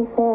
can't be fair.